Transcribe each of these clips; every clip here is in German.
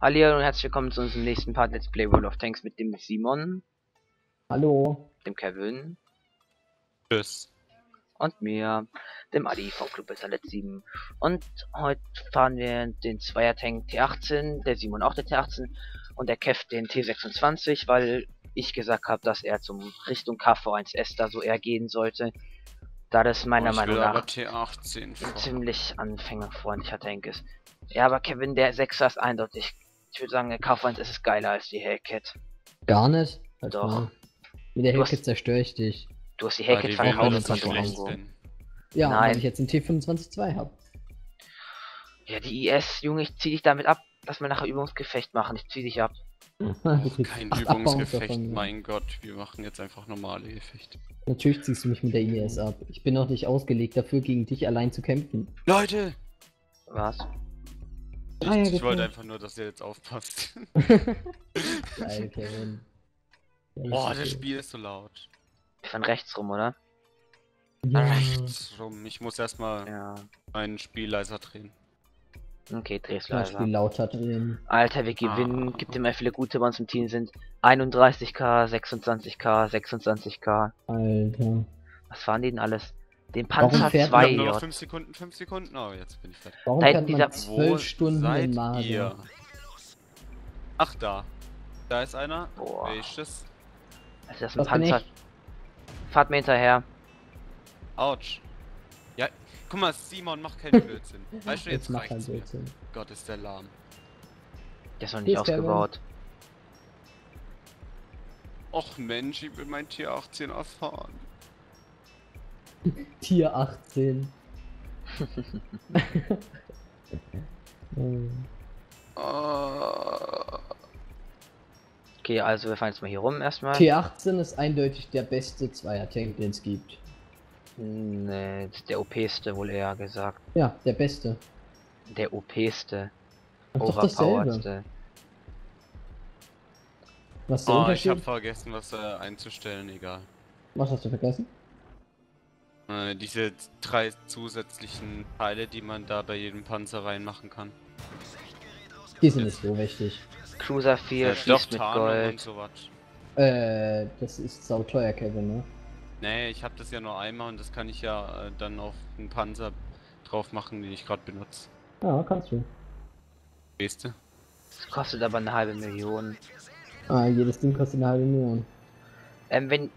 Hallo und herzlich willkommen zu unserem nächsten Part Let's Play World of Tanks mit dem Simon, Hallo. dem Kevin Tschüss. und mir, dem Adi vom Club Let's 7. Und heute fahren wir den Zweier-Tank T18, der Simon auch der T18 und der Kev den T26, weil ich gesagt habe, dass er zum Richtung KV1S da so eher gehen sollte, da das meiner Oh, Meinung nach T18 ein ziemlich anfängerfreundlicher Tank ist. Ja, aber Kevin, der 6er ist eindeutig. Ich würde sagen, der KV1S ist geiler als die Hellcat. Gar nicht? Halt Doch. mal. Mit der Du hast- Hälfte zerstöre ich dich. Du hast die Weil Hellcat verkauft. Ja, Nein. weil ich jetzt den T25-2 habe. Ja, die IS, Junge, ich zieh dich damit ab. Lass mal nachher Übungsgefecht machen. Ich zieh dich ab. Kein Übungsgefecht, mein Gott, wir machen jetzt einfach normale Gefechte. Natürlich ziehst du mich mit der IS ab. Ich bin noch nicht ausgelegt dafür, gegen dich allein zu kämpfen. Leute! Was? Ich, Ah, ja, ich wollte einfach nur, dass ihr jetzt aufpasst. Geil, Kevin. Boah, das Spiel ist so laut. Von rechts rum, oder? Ja. Rechts rum. Ich muss erstmal Ja. meinen Spiel leiser drehen. Okay, dreh's Das Spiel leiser. lauter drehen. Alter, wir gewinnen. Ah. Gibt immer viele gute bei uns im Team sind. 31k, 26k, 26k. Alter. Was waren die denn alles? Den Warum Panzer fährt Ich man hab 2 nur noch J. 5 Sekunden, 5 Sekunden. Oh, jetzt bin ich fertig. Warum Da fährt hinten man dieser- zwölf Stunden seid in ihr? Ach, da. Da ist einer. Boah. Welches? Das ist ein Was Panzer. ich? Fahrt mir hinterher. Autsch. Ja, guck mal, Simon, mach keinen Blödsinn. Weißt du, jetzt, Jetzt mach reicht's mir. Blödsinn. Gott, ist der lahm. Der ist noch nicht ist ausgebaut. Och Mensch, ich will mein Tier 18 erfahren. Tier 18. Ähm, Ah. Okay, also wir fahren jetzt mal hier rum erstmal. T18 ist eindeutig der beste Zweier-Tank, den es gibt. Nee, der OP-ste wohl eher gesagt. Ja, der beste. Der OP-ste. Overpoweredste. Was ist der Oh, ich Unterschied? hab vergessen, was äh, einzustellen, egal. Was hast du vergessen? Äh, diese drei zusätzlichen Teile, die man da bei jedem Panzer reinmachen kann. Die sind nicht so wichtig. Cruiser 4 Äh, schließt mit Gold. sowas. Äh, das ist sauteuer, Kevin, ne? Nee, ich hab das ja nur einmal und das kann ich ja äh, dann auf einen Panzer drauf machen, den ich gerade benutze. Ja, kannst du. Du? Das kostet aber eine halbe Million. Ah, jedes Ding kostet eine halbe Million. Ähm, wenn.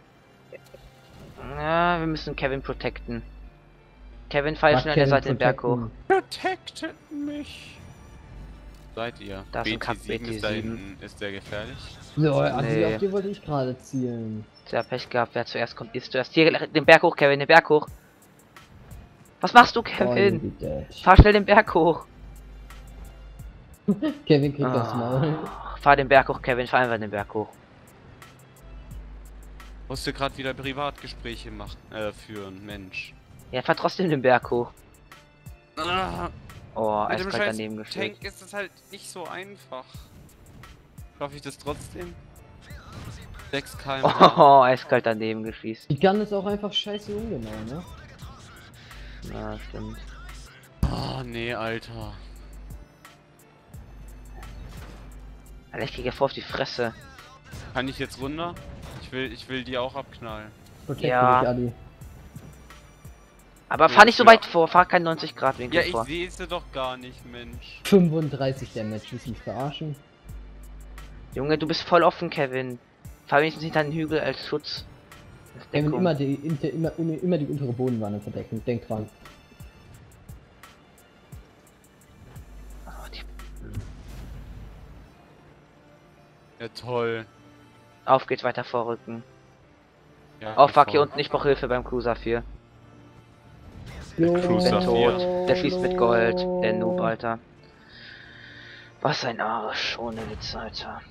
Ja, wir müssen Kevin protecten. Kevin, fahr Mag schnell der Kevin Seite den Berg hoch. Protected mich. Seid ihr? Da ist ein Kack BT7 ist da BT7. hinten, ist der gefährlich? So, also Nee. auf die wollte ich gerade zielen. Tja, Pech gehabt, wer zuerst kommt, ist zuerst. Hier, den Berg hoch, Kevin, den Berg hoch. Was machst du, Kevin? Oh, Fahr schnell den Berg hoch. Kevin kriegt aufs Maul. Ah, fahr den Berg hoch, Kevin, fahr einfach den Berg hoch. Musste gerade wieder Privatgespräche machen, äh, führen, Mensch. Ja, fahr trotzdem den Berg hoch. Ah, Oh, mit dem eiskalt scheiß daneben gestellt. Tank ist es halt nicht so einfach. Schaffe ich das trotzdem? 6 km. Oh, eiskalt daneben geschießt. Die Gun ist auch einfach scheiße ungenau, ne? Ja, stimmt. Oh, nee, Alter. Alter, ich krieg ja voll auf die Fresse. Kann ich jetzt runter? Ich will, ich will die auch abknallen. Protect Ja. dich, Adi. Aber Ja, fahr nicht so ja. weit vor, fahr keinen 90 Grad Winkel Ja, ich vor. sehe sie doch gar nicht, Mensch. 35 Damage, willst du mich verarschen? Junge, du bist voll offen, Kevin. Fahr wenigstens hinter den Hügel als Schutz. Kevin, immer die, inter, immer, immer, immer die untere Bodenwanne verdecken, denk dran. Oh, Ja, toll. Auf geht's, weiter vorrücken. Ja, Oh fuck, hier unten, ich brauch Hilfe beim Cruiser 4. Cruiser Der tot. Der schießt mit Gold. Der Noob, Alter. Was ein Arsch. Ohne Witz, Alter.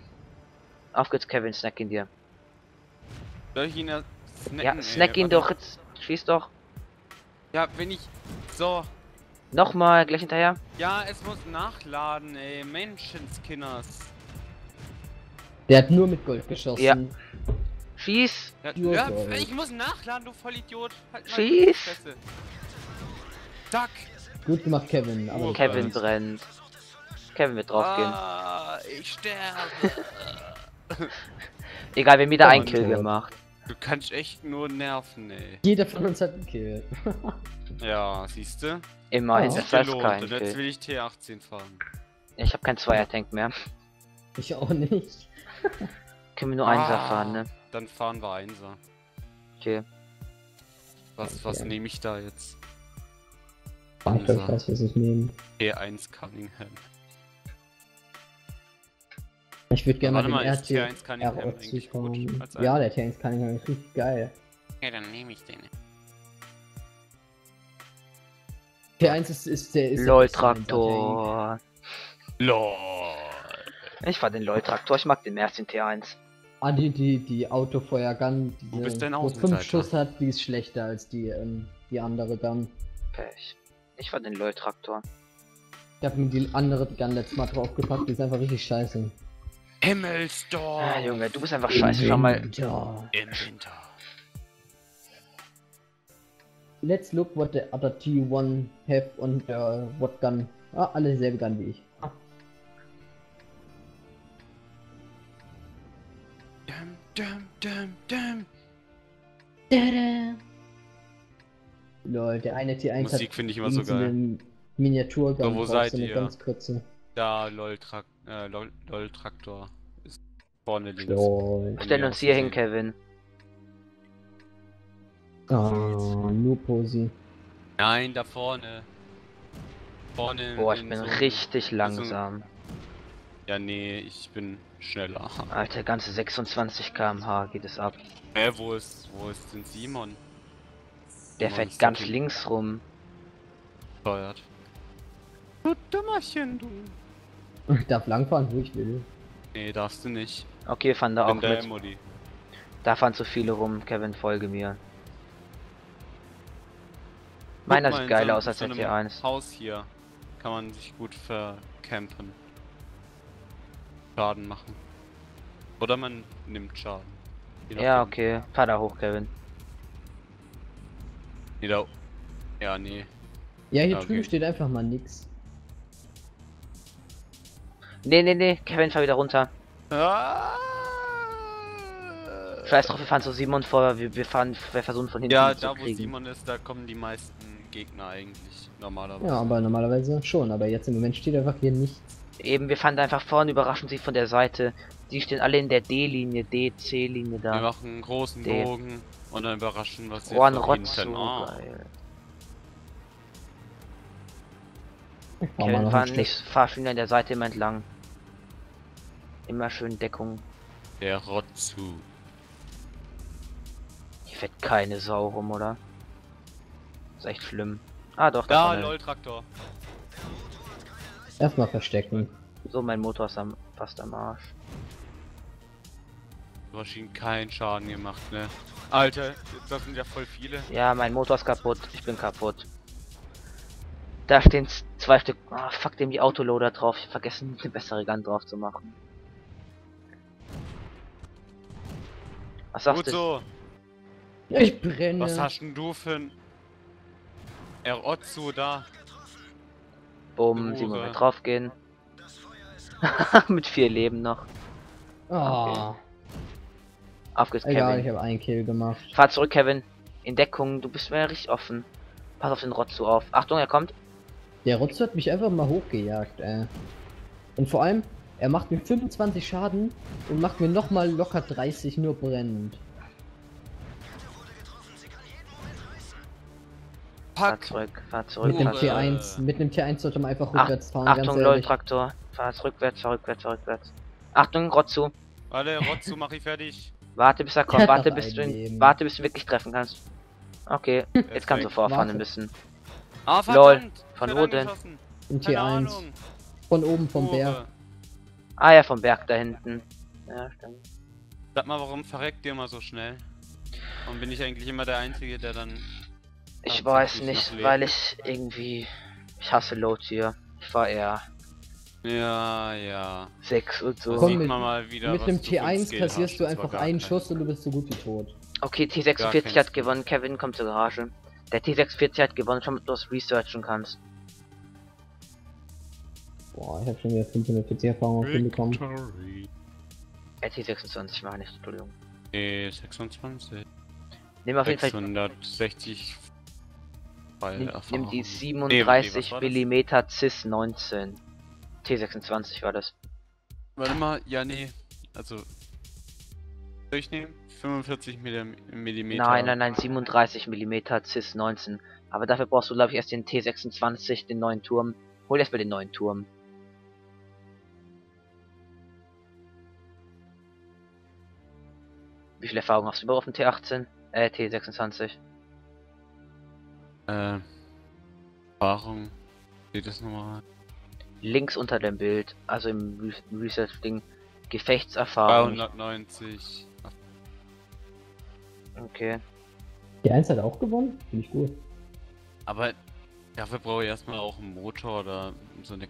Auf geht's, Kevin, snack ihn dir. Soll ich ihn ja snacken? Ja, ey? snack ihn Warte. doch jetzt. Schieß doch. Ja, wenn ich. So. Nochmal, gleich hinterher. Ja, es muss nachladen, ey. Menschenskinners. Der hat nur mit Gold geschossen. Ja. Schieß. Ja, Ja, ich muss nachladen, du Vollidiot. Halt Schieß. Zack. Gut gemacht, Kevin. Aber Oh, das Kevin Gott. brennt. Kevin wird draufgehen. Ah, ich sterbe. Egal, wir haben wieder Oh, einen Kill tot. gemacht. Du kannst echt nur nerven, ey. Jeder von uns hat einen Kill. Ja, siehst du? Immerhin, Oh. als Gelohnt. kein Und jetzt Kill. will ich T18 fahren. Ich habe keinen Zweier-Tank mehr. Ich auch nicht. Können wir nur Einser Ah. fahren, ne? Dann fahren wir Einser. Okay. Was, was Okay. nehme ich da jetzt? Ich Einser. weiß, was ich nehme. T1 Cunningham. Ich würde gerne Warte mal mal, den ist T1 Cunningham RT eigentlich gut Ja, der T1 Cunningham ist richtig geil. Ja, dann nehme ich den. T1 ist, ist der ist der LOL. Traktor. LOL. Ich fahr den LOL Traktor, ich mag den mehr als den T1. Ah, die, die, die Autofeuergun, Wo diese, bist denn wo 5 Außenseiter? Schuss hat, die ist schlechter als die, ähm, die andere Gun. Pech. Ich fahr den LOL Traktor. Ich hab mir die andere Gun letztes Mal draufgepackt, die ist einfach richtig scheiße. Himmelsdorf. Ah, Junge, du bist einfach scheiße. Schau mal. Ja. Im Winter. Let's look what the other T1 have und uh, what gun. Ah, alle dieselbe Gun wie ich. Dum, dum, dum, dum. Lol, der eine T1 Musik finde ich immer so so geil. eine Miniaturgun, So, wo seid so ihr? ganz kurze. Da, LOL, Trak äh, LOL, LOL Traktor. Ist vorne links. Lol. Wir stellen Ja, uns hier hin. Kevin. Ah, nur Posi. Nein, da vorne. Vorne. Boah, ich in bin so- richtig langsam. Ja, nee, ich bin schneller. Alter, ganze 26 km/h geht es ab. Hä, wo ist, wo ist denn Simon? Der Simon fährt ganz links rum. gesteuert. Du Dummerchen, du. Ich darf langfahren, wo ich will. Nee, darfst du nicht. Okay, fahren da auch mit. Mutti. Da fahren zu viele rum. Kevin, folge mir. Meiner sieht geiler so- aus als so der einem T1. Haus hier kann man sich gut vercampen. Schaden machen. Oder man nimmt Schaden. Ja, okay. Fahr da hoch, Kevin. Nee, da... Ja, nee. Ja, hier okay. drüben steht einfach mal nix. Nee, nee, nee. Kevin, fahr wieder runter. Ah! Scheiß drauf, wir fahren zu Simon vor. Wir, wir fahren, wir versuchen von hinten Ja, zu da wo kriegen. Simon ist, da kommen die meisten Gegner eigentlich normalerweise. Ja, aber normalerweise schon. Aber jetzt im Moment steht einfach hier nichts. Eben, wir fahren da einfach vorne, überraschen sie von der Seite. Die stehen alle in der D-Linie, D-C-Linie Wir da. machen einen großen Der- Bogen und dann überraschen wir sie Oh, Rotz, hinten. so Ah. geil. Kevin, Stück. nicht, fahr schön an der Seite immer entlang. Immer schön Deckung. Der Rotzu. Hier fährt keine Sau rum, oder? Ist echt schlimm. Ah, doch, da Ja, lol, Traktor. Erstmal verstecken. So, mein Motor ist am, fast am Arsch. Du hast ihm keinen Schaden gemacht, ne? Alter, das sind ja voll viele. Ja, mein Motor ist kaputt. Ich bin kaputt. Da stehen zwei Stück. Ah, fuck dem die Autoloader drauf. Ich hab vergessen, eine bessere Gun drauf zu machen. Was sagst Gut du? so. Ich brenne. Was hast denn du für ein... Er Otzu da. Bumm, Hure. Simon wird draufgehen. Mit vier Leben noch. Ah, Auf geht's, egal, ich habe einen Kill gemacht. Fahr zurück, Kevin. In Deckung, du bist mir richtig offen. Pass auf den Rotzu auf. Achtung, er kommt. Der Rotz hat mich einfach mal hochgejagt, ey. Und vor allem, er macht mir 25 Schaden und macht mir nochmal locker 30 nur brennend. Fahr Pack. zurück, fahr zurück. Mit dem Fahr zurück. T1, mit einem T1 sollte man einfach Ach, rückwärts fahren, ganz Achtung, LOL. Traktor. Fahr rückwärts, fahr rückwärts, fahr rückwärts. Achtung, Rotzu. Warte, Rotzu, mach ich fertig. Warte bis er kommt, warte bis du ihn, warte bis du wirklich treffen kannst. Okay, jetzt kannst du vorfahren ein bisschen. Ah, Lol, verdammt! von Ich wo denn? Im T1. Ahnung. Von oben vom Hure. Berg. Ah ja, vom Berg da hinten. Ja, stimmt. Sag mal, warum verreckt ihr immer so schnell? Und bin ich eigentlich immer der Einzige, der dann... Ich weiß nicht, weil ich irgendwie. Ich hasse Load hier. Ich war eher Ja, ja. 6 und so. Komm, sieht mit- mal wieder, Mit einem ein T1 Skill kassierst hast, du einfach einen keinen. Schuss und du bist so gut wie tot. Okay, Gar T46 kein hat gewonnen. Kevin kommt zur Garage. Der T46 hat gewonnen, schon du das researchen kannst. Boah, ich habe schon wieder 540 Erfahrung auf den bekommen. Victory. RT26 meine ich, Entschuldigung. E 26. Nimm auf jeden Fall 660 Fall nimm, nimm die Nee, was 37 war das? mm CIS 19. T26 war das. Warte mal, ja, nee. Also. Soll ich nehmen? 45 Millimeter. Nein, nein, nein, 37 mm CIS 19. Aber dafür brauchst du, glaube ich, erst den T26, den neuen Turm. Hol erstmal den neuen Turm. Wie viel Erfahrung hast du überhaupt auf dem T18? Äh, T26. Äh. Erfahrung. Steht das nochmal? Links unter dem Bild, also im Re Research-Ding. Gefechtserfahrung. 390. Okay. Die 1 hat auch gewonnen? Finde ich gut. Aber dafür brauche ich erstmal auch einen Motor oder so eine.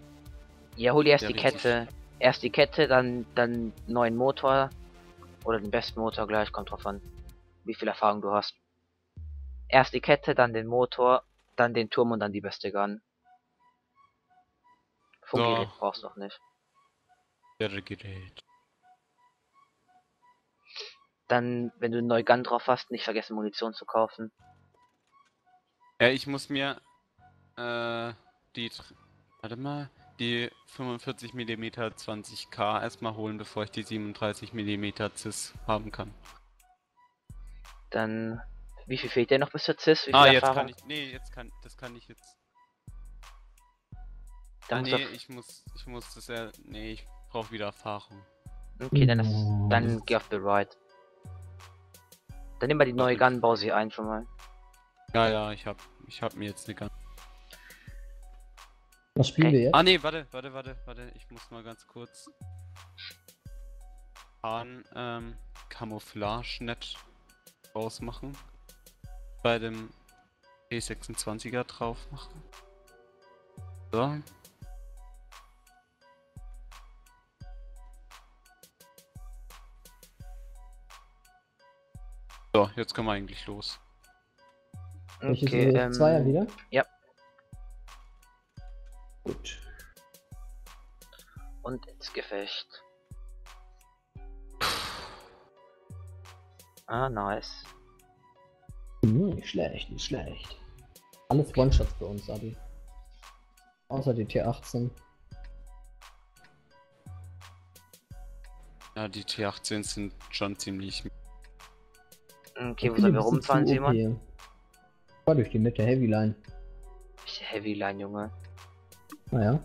Ja, hol dir erst die. Kette. Erst die Kette, dann dann neuen Motor. Oder den besten Motor gleich, kommt drauf an, wie viel Erfahrung du hast. Erst die Kette, dann den Motor, dann den Turm und dann die beste Gun. Funkgerät So. brauchst du noch nicht. Gerät. Dann, wenn du eine neue Gun drauf hast, nicht vergessen Munition zu kaufen. Ja, ich muss mir äh, die warte mal, die 45 mm 20k erstmal holen, bevor ich die 37 mm CIS haben kann. Dann, wie viel fehlt dir noch bis zur CIS? Wie viel Ah, jetzt Erfahrung? kann ich. Nee, jetzt kann das kann ich jetzt. Dann ah, nee, ich muss ich muss das ja. Nee, ich brauche wieder Erfahrung. okay, dann, ist, Oh. dann geh auf the right. Dann nimm mal die neue Gun, bau sie ein schon mal. Ja, ja, ich hab ich hab mir jetzt eine ganz. Was spielen Okay. wir jetzt? Ah nee, warte, warte, warte, warte, ich muss mal ganz kurz Hahn ähm, Camouflage net rausmachen. Bei dem E26er drauf machen. So. So, jetzt können wir eigentlich los. Okay, ähm, Zweier wieder? ja. Gut. Und ins Gefecht. Ah, nice. Hm, nicht schlecht, nicht schlecht. Alles One-Shots bei uns, Abi. Außer die T18. Ja, die T18 sind schon ziemlich. Okay, wo Ich sollen wir rumfahren, Simon? Fahr durch die Mitte, Heavy Line. Ich Heavy Line, Junge. Naja.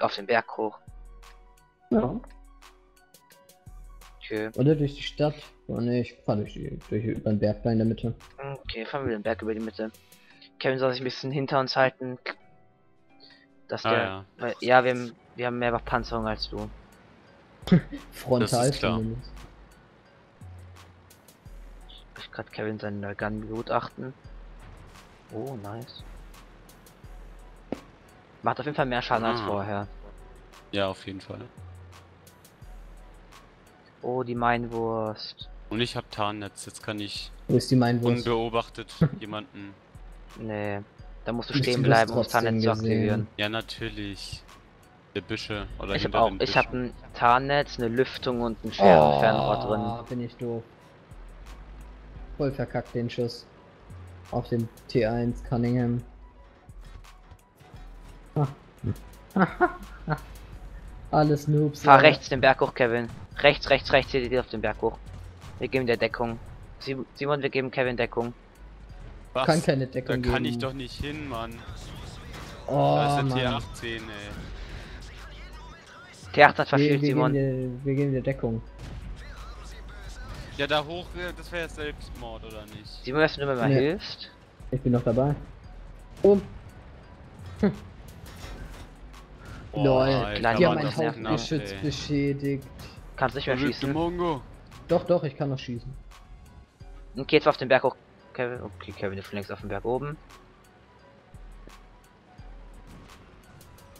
Auf den Berg hoch. Ja. Okay. Oder durch die Stadt. Oh ne, ich fahr durch, die, durch über den Berg da in der Mitte. Okay, fahren wir den Berg über die Mitte. Kevin soll sich ein bisschen hinter uns halten. Dass Ah, der. ja. Weil, ja, wir haben, wir haben mehr Panzerung als du. Frontal Das ist klar. zumindest. Ich gerade Kevin seine Gun begutachten. Oh, nice. Macht auf jeden Fall mehr Schaden als Ah. vorher. Ja, auf jeden Fall. Oh, die Mainwurst. Und ich habe Tarnnetz, jetzt kann ich Wo ist die unbeobachtet jemanden. Nee. Da musst du stehen bleiben, um das Tarnnetz zu aktivieren. Ja, natürlich. Der Büsche oder Ich habe hinter auch, ich habe Büschen. ein Tarnnetz, eine Lüftung und ein Scherenfernrohr drin. Oh, bin ich doof. Voll verkackt den Schuss. Auf den T1 Cunningham. Ah. Alles Noobs. Fahr Alter. rechts den Berg hoch, Kevin. Rechts, rechts, rechts, hier geht auf den Berg hoch. Wir geben der Deckung. Sim- Simon, wir geben Kevin Deckung. Was? Kann keine Da Deckung kann geben. ich doch nicht hin, Mann. Oh, da ist Mann. der T18, ey. T8 hat Wir, verfehlt, wir, geben Simon. dir, wir geben dir Deckung. Ja, da hoch, äh, das wäre Selbstmord, oder nicht? Simon, dass du mir mal Nee. hilfst. Ich bin noch dabei. Oh, lol. Alter, Die haben ein das nervt mich, Hauptgeschütz ey. beschädigt. Kannst nicht mehr Verrückte schießen. Mongo. Doch, doch, ich kann noch schießen. Okay, jetzt auf den Berg hoch. Kevin, okay, Kevin ist längst auf dem Berg oben.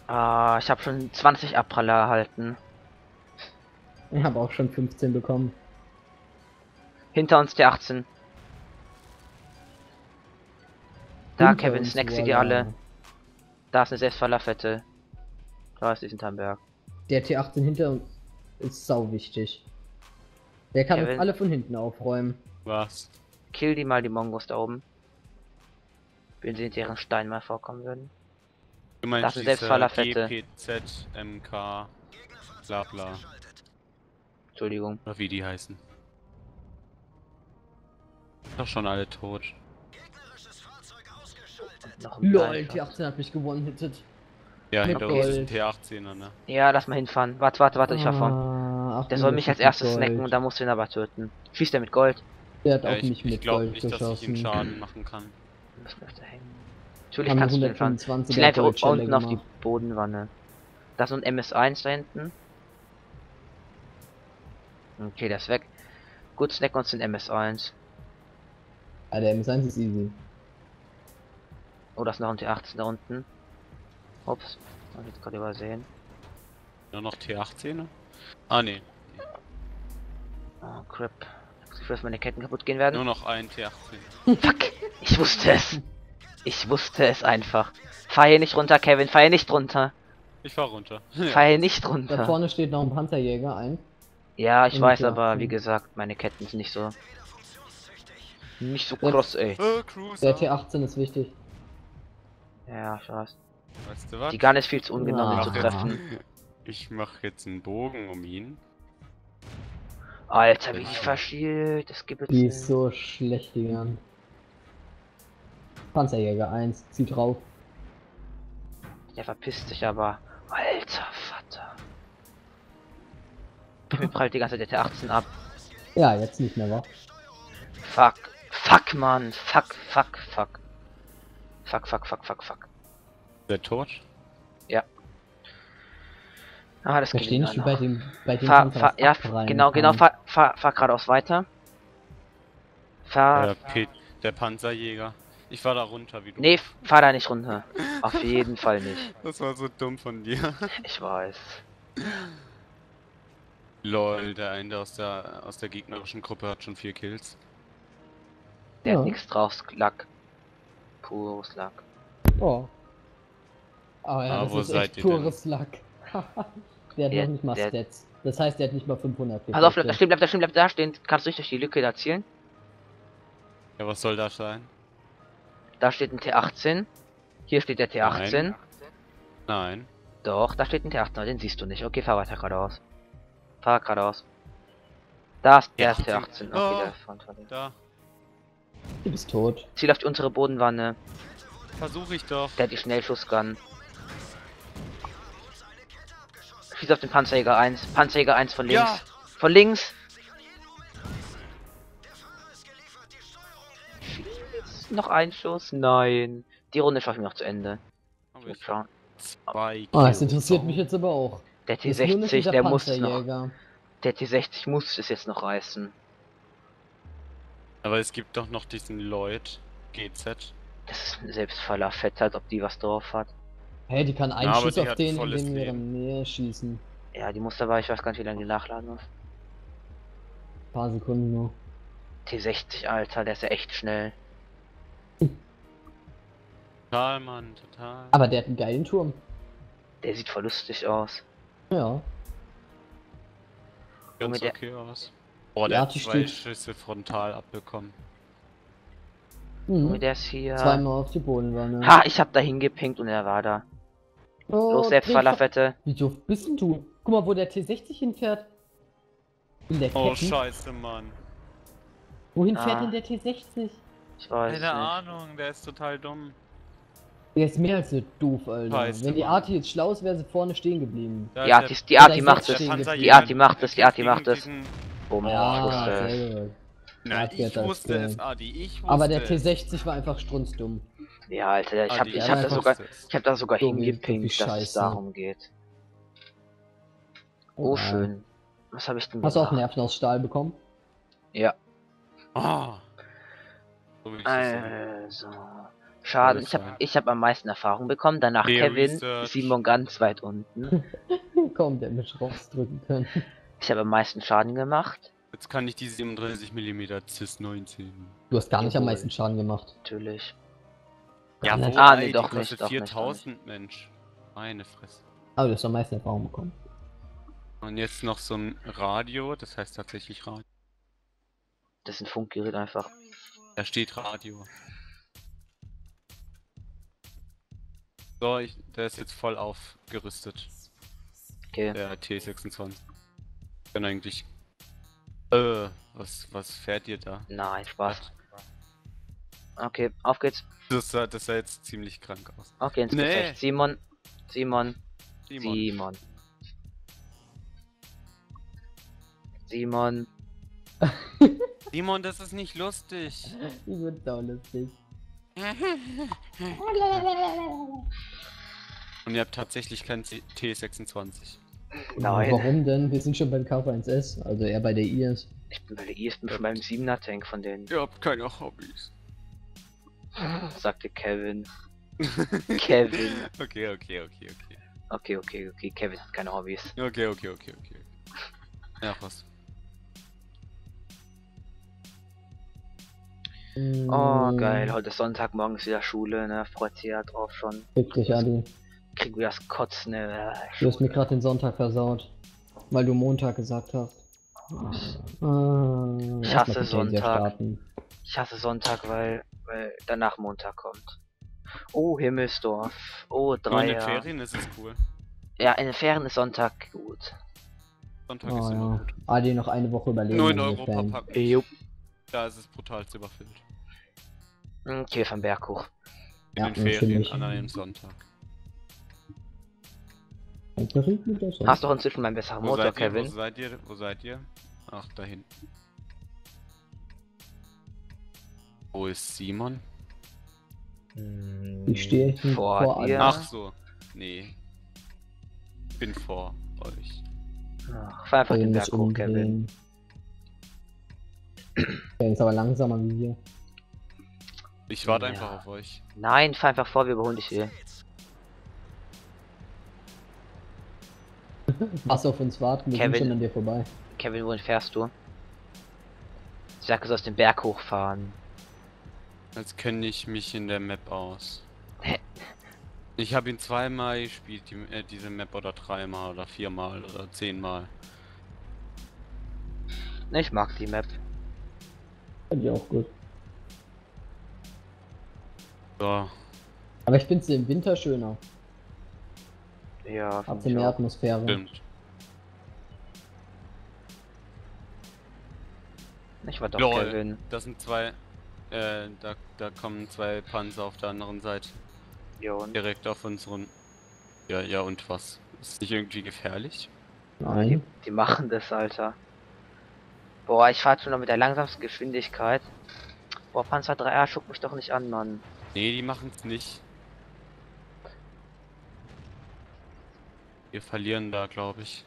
Ah, ich habe schon 20 Abpraller erhalten. Ich habe auch schon 15 bekommen. Hinter uns der 18. Da, Hinter Kevin, uns, snackst du die alle. Da ist eine Selbstverlafette. Da ist diesen Berg. Der T18 hinter uns ist sau wichtig. Der kann Ja, uns alle von hinten aufräumen. Was? Kill die mal, die Mongos da oben. Wenn sie in deren Stein mal vorkommen würden. Du meinst Das sind selbst Falafette. GPZ, MK, bla bla. Entschuldigung. Oder wie die heißen. Doch schon alle tot. Noch LOL, Einfach. T18 hat mich gewonnen-hittet. Ja, hinter uns ist ein Gold. T18er, ne? Ja, lass mal hinfahren. Warte, warte, warte, ich fahr vorn. Ah, Der soll mich als 850 erstes Gold. snacken und dann musst du ihn aber töten. Schießt er mit Gold? Der hat Ja, auch ich nicht ich mit glaube Gold nicht, dass ich ihm geschossen. Schaden machen kann. Was bleibt da hängen? Natürlich kannst du den fahren. 125 Ziel einfach Goldschelle unten auf die. Bodenwanne. Da ist so ein MS1 da hinten. Okay, der ist weg. Gut, snacken uns den MS1. Ah, der M1 ist easy. Oh, da ist noch ein T18 da unten. Ups, hab ich jetzt gerade übersehen. Nur noch T18er? Ah, ne. Oh, crap. Ich Gefühl, dass meine Ketten kaputt gehen werden. Nur noch ein T18. Fuck! Ich wusste es! Ich wusste es einfach. Fahr hier nicht runter, Kevin, fahr hier nicht runter. Ich fahr runter. Fahr hier nicht Da runter. vorne steht noch ein Panzerjäger ein. Ja, ich Und weiß, ja, aber wie gesagt, meine Ketten sind nicht so. Nicht so cross, ey. Äh. Der T18 ist wichtig. Ja, ich weiß. Weißt du was? Die Gun ist viel zu ungenau, ihn zu treffen. Ich mach jetzt einen Bogen um ihn. Alter, wie die verschielt. Das gibt es Die nicht. ist so schlecht, die Gun. Panzerjäger 1, zieht drauf. Der verpisst sich aber. Alter Vater. Mir prallt die ganze Zeit der T18 ab. Ja, jetzt nicht mehr, wa? Fuck. Fuck, Mann. Fuck, fuck, fuck. Fuck, fuck, fuck, fuck, fuck. Der tot? Ah, das geht nicht, wie bei dem, bei dem Fahr, fahr, ja, abprallen genau, genau, kann. fahr, fahr, fahr geradeaus weiter. Fahr, Der, P der Panzerjäger. Ich war da runter, wie du. nee, fahr da nicht runter. Auf jeden Fall nicht. Das war so dumm von dir. Ich weiß. Lol, der eine aus der aus der gegnerischen Gruppe hat schon vier Kills. Der Ja. hat nichts drauf, Lack. Pures Lack. Oh. Aber ja, Ah, das wo ist seid echt pures Lack. der hat Der- noch nicht mal der- Stats. Das heißt, der hat nicht mal 500 Pass auf, Effekte. da steht, bleib da stehen, bleib da stehen. Kannst du nicht durch die Lücke da zielen? Ja, was soll das sein? Da steht ein T18. Hier steht der T18. Nein. Nein. Doch, da steht ein T18, den siehst du nicht. Okay, fahr weiter geradeaus. Fahr geradeaus. Da ist der Ja. T18. Okay, Oh. der Front von dem. Da. Du bist tot. Ziel auf die untere Bodenwanne. Versuche ich doch. Der hat die Schnellschussgun. Schieß auf den Panzerjäger 1. Panzerjäger 1 von links. Ja. Von links. Schieß. Noch ein Schuss. Nein. Die Runde schaffen wir noch zu Ende. Ich schauen. zwei Ah, das interessiert mich jetzt aber auch. Der Das ist nur noch T60, dieser der muss es noch. Der T60 muss es jetzt noch reißen. Aber es gibt doch noch diesen Lloyd GZ. Das ist ein Selbstfaller fett, als ob die was drauf hat. Hey, die kann einen Ja, Schuss auf hat den in Leben. Nähe schießen. Ja, die muss aber, ich weiß gar nicht, wie lange die nachladen muss. Ein paar Sekunden nur. T60, Alter, der ist ja echt schnell. Total, Mann, total. Aber der hat einen geilen Turm. Der sieht voll lustig aus. Ja. Ganz der- okay aus. Oh, Ja, der hat die zwei steht- Schüsse frontal abbekommen. Mhm. Der ist hier. Zweimal auf die Bodenwanne. Ha, ich hab da hingepinkt und er war da. Oh, Los, Selbstfallerfette. Wie doof bist denn du? Guck mal, wo der T60 hinfährt. In der Oh, scheiße, Mann. Wohin Ah. fährt denn der T60? Ich weiß Keine nicht. Ahnung, der ist total dumm. Der ist mehr als so doof, Alter. Scheiße, Wenn die. Arti jetzt schlau ist, wäre sie vorne stehen geblieben. Da Die Arti, die Arti macht es. Die Arti macht es, die Arti macht es. Bumm, Ja, ich wusste es. Na, hat ich das wusste es. Adi, ich wusste Aber der es. T60 war einfach strunzdumm. Ja, Alter, ich hab, Adi, ich hab da sogar, ich hab da sogar hingepinkt, dass es darum geht. Oh, schön. Was habe ich denn Hast du auch? Nerven aus Stahl bekommen? Ja. Ah. So. Also. Schaden. Ich habe ich hab am meisten Erfahrung bekommen. Danach Theory Kevin, Search. Simon ganz weit unten. Komm, der mich rausdrücken können. Ich habe am meisten Schaden gemacht. Jetzt kann ich die 37 mm CIS 19. Du hast gar nicht am meisten Schaden gemacht. Natürlich. Ja, Ah, wo? ah, nee, doch die kostet doch nicht, doch 4000, Mensch. Meine Fresse. Aber du hast am meisten Erfahrung bekommen. Und jetzt noch so ein Radio, das heißt tatsächlich Radio. Das ist ein Funkgerät einfach. Da steht Radio. So, ich, der ist jetzt voll aufgerüstet. Okay. Der T26. Kann eigentlich. Äh, was, was fährt ihr da? Nein, Spaß. Okay, auf geht's. Das sah, das sah jetzt ziemlich krank aus. Okay, ins Nee. Gefecht. Simon. Simon. Simon. Simon. Simon. Simon, das ist nicht lustig. Die wird sau lustig. Und ihr habt tatsächlich kein C T26. Nein. Warum denn? Wir sind schon beim K1S, also eher bei der IS. Ich bin bei der ersten von meinem 7er Tank von denen, Ihr habt keine Hobbys. sagte Kevin. Kevin. Okay, okay, okay, okay. Okay, okay, okay, Kevin hat keine Hobbys. Okay, okay, okay, okay. Ja, was? Oh, Mm, geil. Heute ist Sonntag, morgen ist wieder Schule, ne? Freut sich ja drauf schon. Fick dich, Adi. Kriegen wir das Kotzen, ne? Du hast mir gerade den Sonntag versaut. Weil du Montag gesagt hast. Ah, Ich erst hasse Sonntag. Ich hasse Sonntag, weil, weil danach Montag kommt. Oh, Himmelsdorf. Oh, Nur in drei. den Ferien ist es cool. Ja, in den Ferien ist Sonntag gut. Sonntag Oh, ist immer ja. gut. Adi noch eine Woche überleben. Nur in Europa packen. Jupp. Da ist es brutal überfüllt. Okay, vom Berg hoch. In Ja, den Ferien an einem Sonntag. Hast doch inzwischen meinen besseren Motor, ihr, wo Kevin. seid ihr? Wo seid ihr? Ach, da hinten. Wo ist Simon? Ich stehe vor, vor dir. Ach so. Nee. Ich bin vor euch. Ach, fahr einfach den Berg hoch, Kevin. Der ist aber langsamer wie wir. Ich warte Ja. einfach auf euch. Nein, fahr einfach vor, wir überholen dich hier. Was auf uns warten, wir Kevin. sind schon an dir vorbei. Kevin, wohin fährst du? Ich sag, du sollst den Berg hochfahren. Als kenne ich mich in der Map aus. Hä? Ich habe ihn zweimal gespielt, die, äh, diese Map, oder dreimal, oder viermal, oder zehnmal. Ich mag die Map. Fand ich auch gut. So, Aber ich finde sie im Winter schöner. Ja, Hat sie ich mehr auch. Atmosphäre. stimmt. Ich war doch Lol. Kevin. Das sind zwei, äh, da, da kommen zwei Panzer auf der anderen Seite. Ja, und Direkt auf unseren. Ja, ja, und was? Ist nicht irgendwie gefährlich? Nein. die machen das, Alter. Boah, ich fahr schon noch mit der langsamsten Geschwindigkeit. Boah, Panzer 3A, schuck mich doch nicht an, Mann. Nee, die machen es nicht. Wir verlieren da, glaube ich.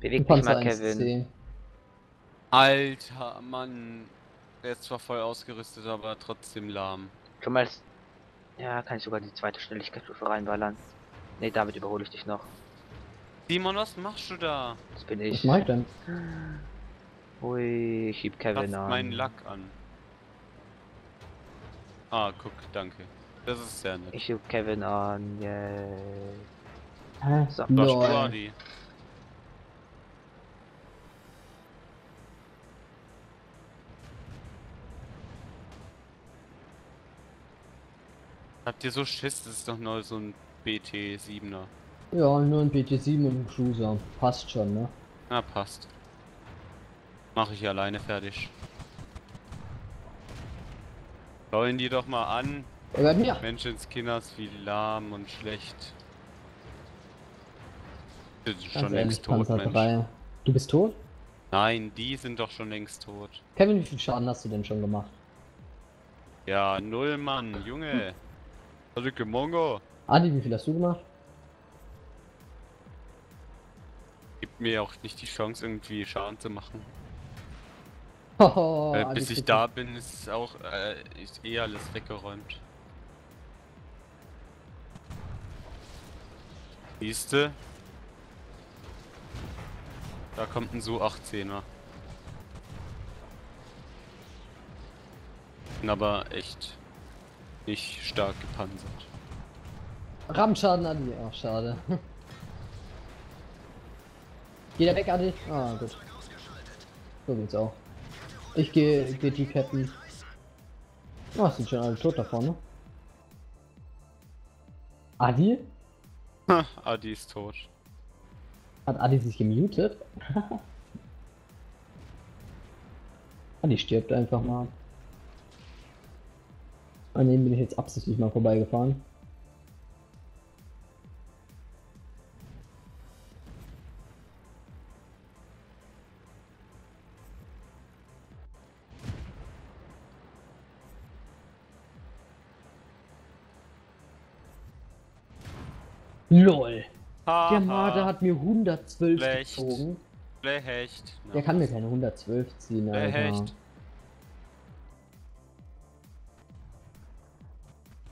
Beweg dich mal, Kevin. 1C. Alter, Mann. Der ist zwar voll ausgerüstet, aber trotzdem lahm. Schon mal. das- Ja, kann ich sogar die zweite Schnelligkeitsstufe reinballern. Ne, damit überhole ich dich noch. Simon, was machst du da? Das bin Was ich. mach ich denn? Ui, ich hieb Kevin Fasst an. meinen Lack an. Ah, guck, danke. Das ist sehr nett. Ich hieb Kevin an, yay. Hä? So, Lol. Habt ihr so Schiss? Das ist doch nur so ein BT-7er. Ja, nur ein BT7 und ein Cruiser. Passt schon, ne? Na, passt. Mach ich alleine fertig. Schau ihn die doch mal an. Bei mir. Menschenskinders, wie lahm und schlecht. Sind Ganz schon ehrlich, längst tot, Mensch. 3. Du bist tot? Nein, die sind doch schon längst tot. Kevin, wie viel Schaden hast du denn schon gemacht? Ja, null Mann, Junge. Verrückte Mongo. Adi, wie viel hast du gemacht? Gibt mir auch nicht die Chance, irgendwie Schaden zu machen. Hoho, äh, Adi bis ich da bin, ist es auch äh, ist eh alles weggeräumt. Siehste? Da kommt ein Su 18er. Bin aber echt nicht stark gepanzert. Rammschaden Adi. Ach, schade. Geh da weg, Adi. Ah, gut. So geht's auch. Ich gehe geh die Ketten. Oh, sind schon alle tot da vorne. Adi? Adi ist tot. Hat Adi sich gemutet? Adi stirbt einfach mal. An dem bin ich jetzt absichtlich mal vorbeigefahren. LOL! Der Marder hat mir 112 Schlecht. gezogen. Schlecht. Der kann mir keine 112 ziehen, Alter. Schlecht.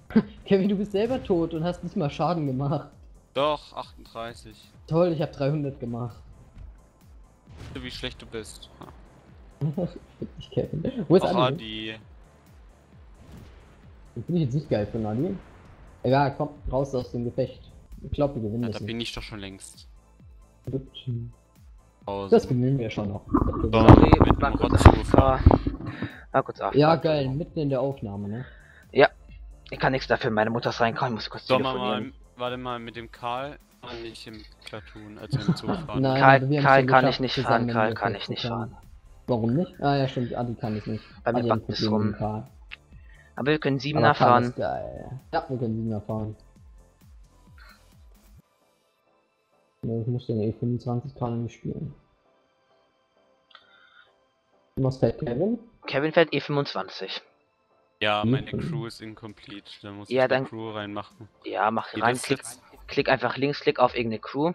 Kevin, du bist selber tot und hast nicht mal Schaden gemacht. Doch, 38. Toll, ich habe 300 gemacht. Wie schlecht du bist. Ich Kevin. Wo ist Ach, Adi? Adi. Das finde ich jetzt nicht geil von Adi. Egal, komm, raus aus dem Gefecht. Ich glaube, wir gewinnen Ja, das da bin ich doch schon längst. Das gewinnen wir schon noch. So, Sorry, mit AFK. War kurz AFK. Ja, geil, mitten in der Aufnahme, ne? Ich kann nichts dafür, meine Mutter ist reinkommen, ich muss kurz Sollen wir telefonieren. mal, warte mal, mit dem Karl kann ich im Platoon, also im Zug fahren. Nein, Karl, haben's Karl kann ich nicht fahren, Karl kann ich nicht fahren. Warum nicht? Ah ja, stimmt, Adi kann ich nicht. Bei mir backt es rum. Aber wir können Aber Siebener Karl fahren. ist geil. Ja, wir können Siebener fahren. Ich muss den E25 kann nicht spielen. Was fällt Kevin? Kevin fährt E25. Ja, Mhm. meine Crew ist incomplete, da muss Ja, ich dann- die Crew reinmachen. Ja, mach Die rein, klick, klick einfach links, klick auf irgendeine Crew.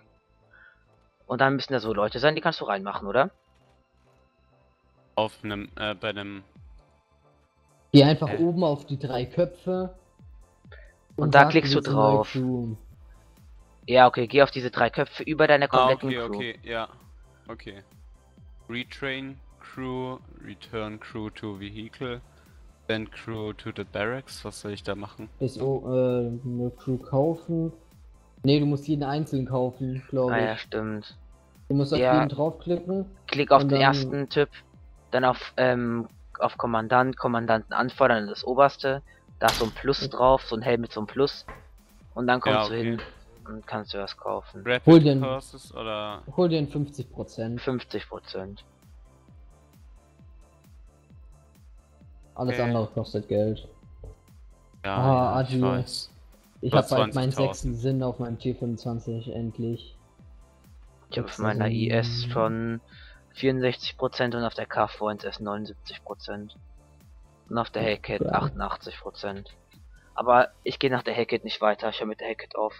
Und dann müssen da so Leute sein, die kannst du reinmachen, oder? Auf einem, äh, bei einem, Geh einfach Äh. oben auf die drei Köpfe. Und da sag, klickst du drauf. Ja, okay, geh auf diese drei Köpfe über deiner ah, kompletten okay, Crew. okay, ja, okay. Retrain Crew, Return Crew to Vehicle, Send Crew to the Barracks, was soll ich da machen? Ist oh, äh, eine Crew kaufen. Ne, du musst jeden einzeln kaufen, glaube Ah ich. ja, stimmt. Du musst auf Ja. jeden draufklicken. Klick auf den dann- ersten Typ, dann auf, ähm, auf Kommandant, Kommandanten anfordern, das oberste. Da ist so ein Plus drauf, so ein Helm mit so einem Plus. Und dann kommst Ja, du okay. hin und kannst du das kaufen. Rapid Hol Courses oder Hol dir 50%. 50%. Alles Okay. andere kostet Geld. ja, Ah, ja ich Adi. weiß. Ich Du habe bald meinen 20.000. sechsten Sinn auf meinem T25 endlich. Ich habe auf meiner IS schon 64% und auf der KV1 erst 79%. Und auf der Hellcat Geil. 88%. Aber ich gehe nach der Hellcat nicht weiter, ich höre mit der Hellcat auf.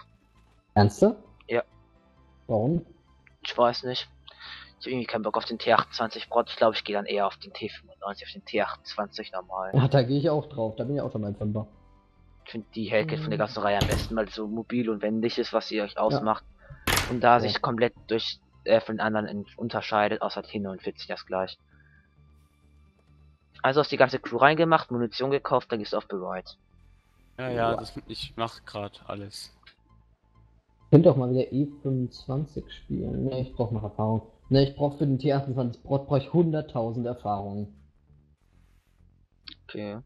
Ernsthaft? Ja. Warum? Ich weiß nicht. Ich irgendwie keinen Bock auf den T28 Brot. Ich glaube, ich gehe dann eher auf den T95, auf den T28 normal. Ja, da gehe ich auch drauf. Da bin ich auch schon beim Fünfer. Ich finde die Hellcat von der Mhm. ganzen Reihe am besten, weil es so mobil und wendig ist, was sie euch ausmacht. Und da Ja. sich komplett durch äh, von den anderen unterscheidet, außer T49 das gleich. Also hast die ganze Crew reingemacht, Munition gekauft, dann gehst du auf Bereit. Ja, ja, das, ich mach grad alles. Ich könnte auch mal wieder E25 spielen. Ne, ich brauche noch Erfahrung. Ne, ich brauche für den T28 Brot brauche ich 100.000 Erfahrungen. Okay.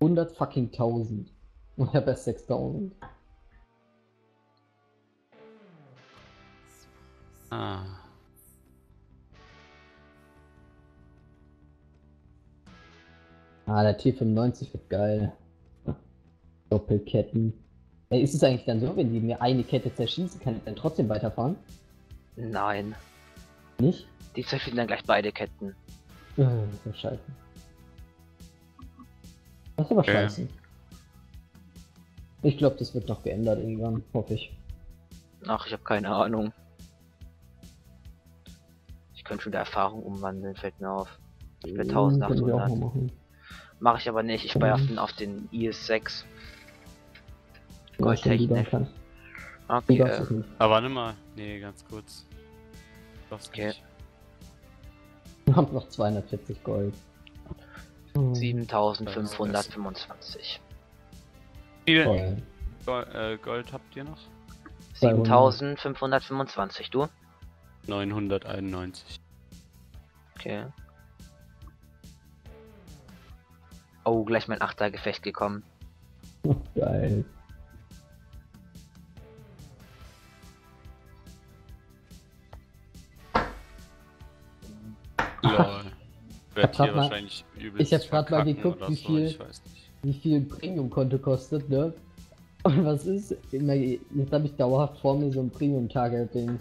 100 fucking 1000. Und ich habe erst 6000. Ah. Ah, der T95 wird geil. Doppelketten. Ey, ist es eigentlich dann so, wenn die mir eine Kette zerschießen, kann ich dann trotzdem weiterfahren? Nein. Nicht? Die zerfielen dann gleich beide Ketten. Äh, Das ist scheiße. Das ist aber Okay. scheiße. Ich glaube, das wird noch geändert irgendwann, hoffe ich. Ach, ich habe keine Ahnung. Ich könnte schon der Erfahrung umwandeln, fällt mir auf. Ich bin Hm, können wir auch 1800. mal machen. Mache ich aber nicht, ich bei auf Mhm. den, auf den IS-6. Ja, stimmt, die Goldtechnik. Okay, äh. Aber warte mal. Nee, ganz kurz. Das Okay. nicht. Wir haben noch 240 Gold. Hm, 7525. Viel. Toll. Gold, äh, Gold habt ihr noch? 7525, du? 991. Okay. Oh, gleich mein Achtergefecht gekommen. Geil. Werd grad hier mal- wahrscheinlich übelst ich hab grad mal geguckt, wie so, viel-. Wie viel Premium-Konto kostet, ne? Und was ist? Immer, jetzt habe ich dauerhaft vor mir so ein Premium-Target-Ding.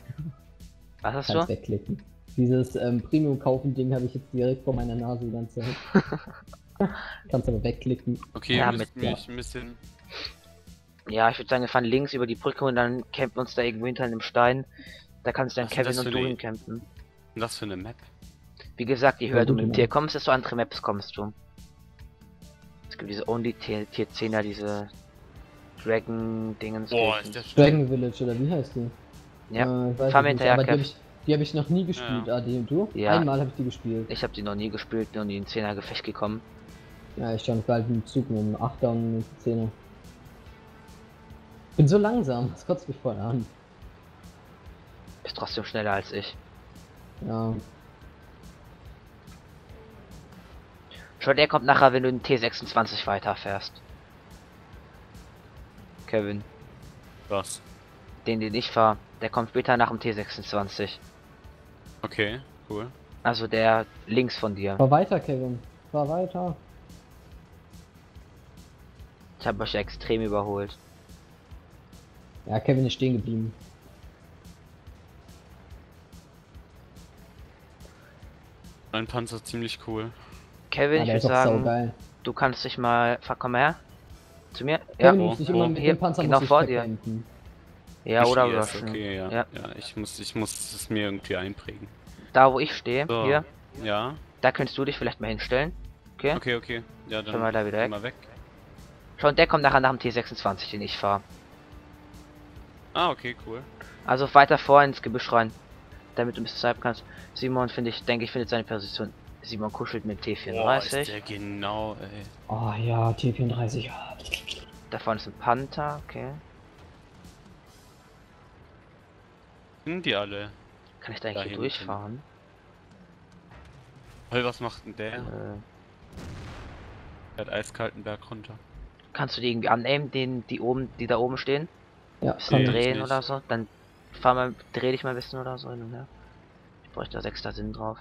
Was hast Kannst du? wegklicken. Dieses ähm, Premium-Kaufen-Ding habe ich jetzt direkt vor meiner Nase die ganze Zeit. Kannst aber wegklicken. Okay, Ja, müsst mit- mich ein bisschen. Ja, ich würde sagen, wir fahren links über die Brücke und dann campen wir uns da irgendwo hinter einem Stein. Da kannst dann Was ist Kevin und du eine- hincampen. Was für eine Map? Wie gesagt, je höher Ja, du mit dem. Tier kommst, desto andere Maps kommst du. Es gibt diese Only Tier, Tier 10er, diese Dragon-Dingens. Boah, ist der schön. Dragon Village oder wie heißt die? Ja, äh, ich weiß fahr es mir nicht, hinterher, aber die habe ich, die hab ich noch nie gespielt, Ja. Adi. Und du? Ja. Einmal habe ich die gespielt. Ich habe die noch nie gespielt, nie in 10er Gefecht gekommen. Ja, ich stand bald im Zug mit einem 8er und einem 10er. Bin so langsam, das kotzt mich voll an. Ist trotzdem schneller als ich. Ja, Schon der kommt nachher, wenn du den T26 weiterfährst. Kevin, Was? den den ich fahr, der kommt später nach dem T26. Okay, cool. Also der links von dir. fahr weiter, Kevin. Fahr weiter. Ich habe euch ja extrem überholt. Ja, Kevin ist stehen geblieben. Mein Panzer ist ziemlich cool. Kevin, Ja, ich der würde sagen, saugeil. du kannst dich mal. Fahr, komm mal her. Zu mir? Ja, immer mit Hier, dem Panzer genau vor dir. verkämpfen. ja Ich oder rushen. Okay, ja. Ja. ja. ich muss, ich muss es mir irgendwie einprägen. Da wo ich stehe, So. hier, Ja, da könntest du dich vielleicht mal hinstellen. Okay? okay, okay. Ja, dann Schon mal da wieder weg. mal weg. Schon der kommt nachher nach dem T26, den ich fahre. Ah, okay, cool. Also weiter vor ins Gebüsch rein. Damit du ein bisschen Zeit kannst. Simon finde ich, denke ich, findet seine Position. Simon kuschelt mit Boah, ist T34. der genau, ey. Oh ja, T34. ja. da vorne ist ein Panther, okay. Sind die alle? Kann ich da eigentlich hier durchfahren? Hey, was macht denn der? Äh, Der hat eiskalten Berg runter. kannst du die irgendwie annehmen, den, die oben, die da oben stehen? Ja, bisschen Nee, drehen nicht. oder so? Dann fahr mal, dreh dich mal ein bisschen oder so hin und her. Ich bräuchte da sechster Sinn drauf.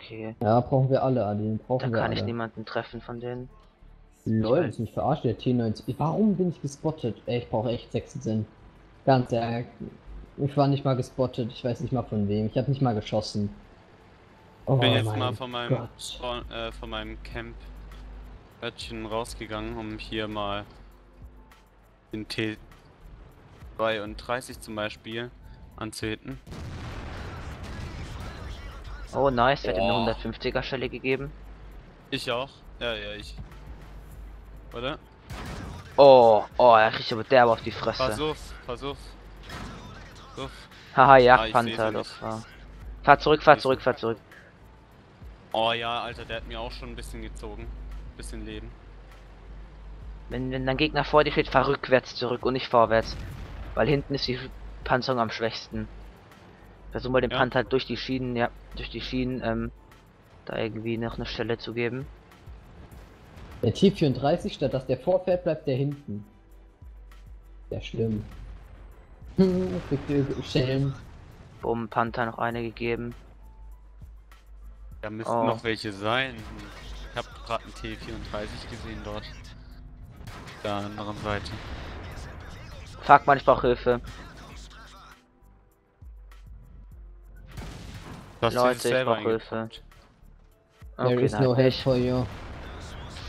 Okay. ja, brauchen wir alle, Adi. Brauchen Dann wir kann alle. ich niemanden treffen von denen. Lol, ist mich verarscht, der T90. Warum bin ich gespottet? Ey, ich brauche echt sechsten Sinn. Ganz ehrlich. Ich war nicht mal gespottet, ich weiß nicht mal von wem. Ich habe nicht mal geschossen. Oh Ich bin jetzt mein mal von meinem, Gott. von, äh, von meinem Camp Örtchen rausgegangen, um hier mal den T32 zum Beispiel anzuhitten. Oh nice, hat ihm eine 150er Stelle gegeben. Ich auch. Ja, ja, ich. Oder? Oh, oh, er kriegt aber derbe auf die Fresse. Versuch, versuch. Versuch. Haha, Ah, ich Jagdpanther, seh sie das nicht. war. Fahr zurück, fahr zurück, fahr zurück. Oh ja, Alter, der hat mir auch schon ein bisschen gezogen. Bisschen Leben. Wenn, wenn dein Gegner vor dir steht, fahr rückwärts zurück und nicht vorwärts. Weil hinten ist die Panzerung am schwächsten. Versuch mal den Ja. Panther durch die Schienen, ja, durch die Schienen, ähm, da irgendwie noch eine Stelle zu geben. Der T34, statt dass der vorfährt, bleibt der hinten. Sehr schlimm. Hm, Schelm. Bumm, Panther noch eine gegeben. Da müssten Oh. noch welche sein. Ich hab gerade einen T34 gesehen dort. Da an der anderen Seite. Fuck man, ich brauch Hilfe. Hast Leute, ich selber brauch Hilfe. eingepackt. There Okay, is no nein, help ich. for you.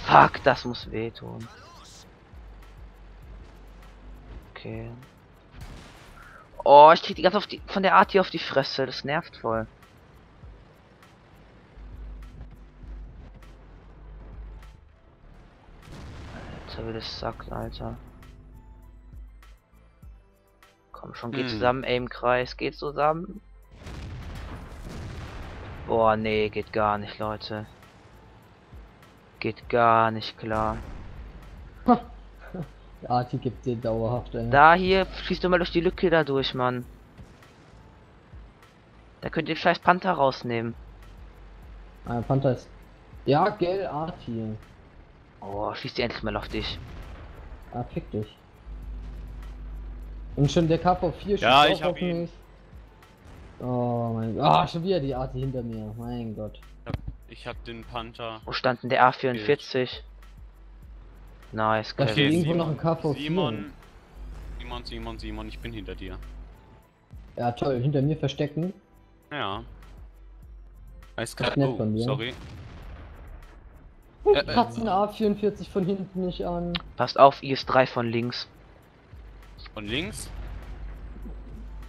Fuck, das muss wehtun. Okay. Oh, ich krieg die ganz auf die, von der Art hier auf die Fresse. Das nervt voll. Alter, wie das sagt, Alter. Komm schon, geht Hm. zusammen, Aim-Kreis, geht zusammen. Boah, nee, geht gar nicht, Leute. Geht gar nicht klar. Arti gibt dir dauerhaft, ey. Da hier, schießt du mal durch die Lücke da durch, Mann. Da könnt ihr den scheiß Panther rausnehmen. Ah, Panther ist. Ja, gell, Arti. Oh, schießt die endlich mal auf dich. Ah, fick dich. Und schon der KV4 schießt Ja, auch ich hab auf ihn. mich. Oh mein Gott. Ah, schon wieder die Arti hinter mir. Mein Gott. Ich hab den Panther. Wo stand denn der A44? Nice, Da Kevin. steht irgendwo noch ein KV4. Simon. Simon, Simon, Simon, ich bin hinter dir. Ja, toll. Hinter mir verstecken. Ja. Eiskalt. Oh, von sorry. Ich Äh, äh, kratze eine A44 von hinten nicht an. Passt auf, IS-3 von links. Von links?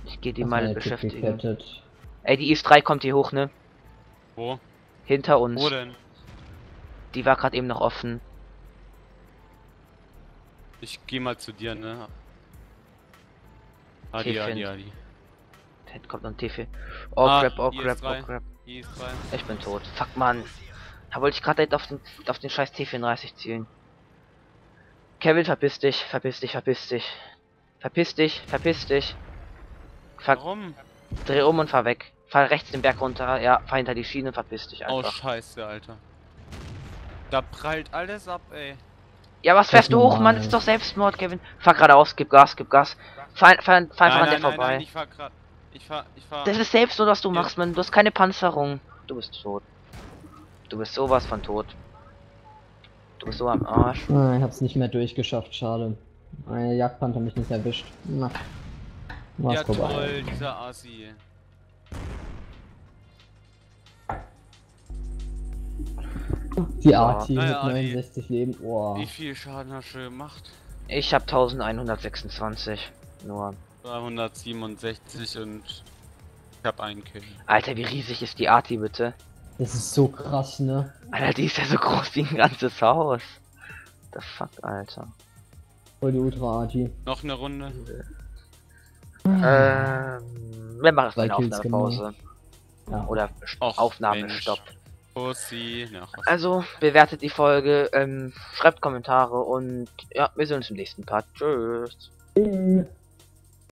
Ich gehe die mal beschäftigen. gekettet. Ey, die IS-3 kommt hier hoch, ne? Wo? Hinter uns. Wo denn? Die war gerade eben noch offen. Ich geh mal zu dir, ne? Adi, Okay, Adi. Adi. Da hinten kommt noch ein T4. Oh Ah, crap, oh crap, IS-3. oh crap. Ich bin tot. Fuck, Mann. Da wollte ich gerade auf den, auf den scheiß T34 zielen. Kevin, verpiss dich, verpiss dich, verpiss dich. Verpiss dich, verpiss dich. Ver Warum? dreh um und fahr weg. Fahr rechts den Berg runter, ja, fahr hinter die Schiene, verpiss dich Oh, einfach. scheiße, Alter. Da prallt alles ab, ey. ja, was fährst du hoch. Mann? Das ist doch Selbstmord, Kevin. Fahr geradeaus, gib Gas, gib Gas. Fahr, fahr, fahr einfach an nein, der nein, vorbei. nein, ich fahr grad. Ich fahr, ich fahr. Das ist Selbstmord, was du Ja. machst, Mann. Du hast keine Panzerung. Du bist tot. Du bist sowas von tot. Du bist so am Arsch. Ah, ich hab's nicht mehr durchgeschafft, schade. Meine Jagdpanther hat mich nicht erwischt. Na. War's ja, vorbei. toll, dieser Asi. Die Arti Ah, mit ja, Arti. 69 Leben. Oh. Wie viel Schaden hast du gemacht? Ich hab 1126. Nur. 367 und ich hab einen Kill. Alter, wie riesig ist die Arti bitte? Das ist so krass, ne? Alter, die ist ja so groß wie ein ganzes Haus. The fuck, Alter. Voll die Ultra-Arti. Noch eine Runde? Ähm, wir machen Drei eine Aufnahmepause. Ja. Oder Och, Aufnahmestopp. Pussy. Ja, Also, bewertet die Folge, ähm, schreibt Kommentare und ja, wir sehen uns im nächsten Part. Tschüss. Äh.